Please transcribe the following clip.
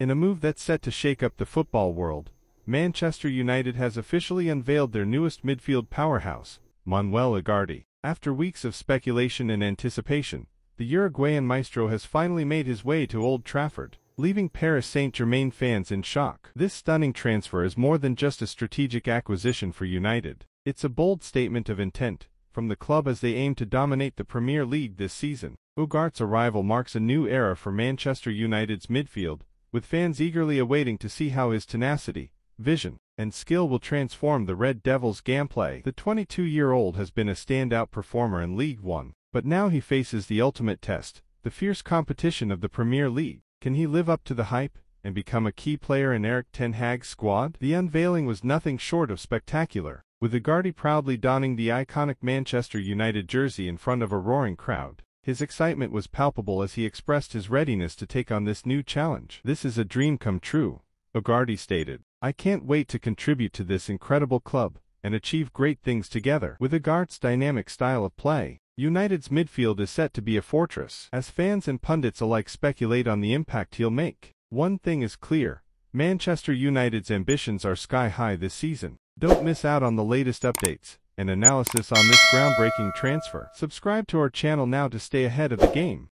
In a move that's set to shake up the football world, Manchester United has officially unveiled their newest midfield powerhouse, Manuel Ugarte. After weeks of speculation and anticipation, the Uruguayan maestro has finally made his way to Old Trafford, leaving Paris Saint-Germain fans in shock. This stunning transfer is more than just a strategic acquisition for United. It's a bold statement of intent from the club as they aim to dominate the Premier League this season. Ugarte's arrival marks a new era for Manchester United's midfield, with fans eagerly awaiting to see how his tenacity, vision, and skill will transform the Red Devils' gameplay. The 22-year-old has been a standout performer in League One, but now he faces the ultimate test, the fierce competition of the Premier League. Can he live up to the hype and become a key player in Erik Ten Hag's squad? The unveiling was nothing short of spectacular, with Ugarte proudly donning the iconic Manchester United jersey in front of a roaring crowd. His excitement was palpable as he expressed his readiness to take on this new challenge. This is a dream come true, Ugarte stated. I can't wait to contribute to this incredible club and achieve great things together. With Ugarte's dynamic style of play, United's midfield is set to be a fortress, as fans and pundits alike speculate on the impact he'll make. One thing is clear, Manchester United's ambitions are sky high this season. Don't miss out on the latest updates and analysis on this groundbreaking transfer. Subscribe to our channel now to stay ahead of the game.